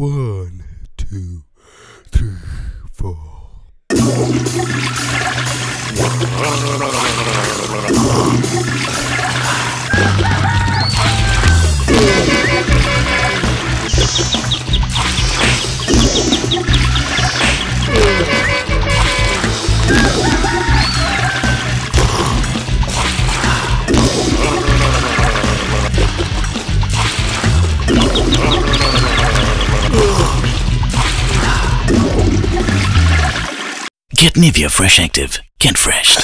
One, two, three, four. Get Nivea Fresh Active. Get fresh.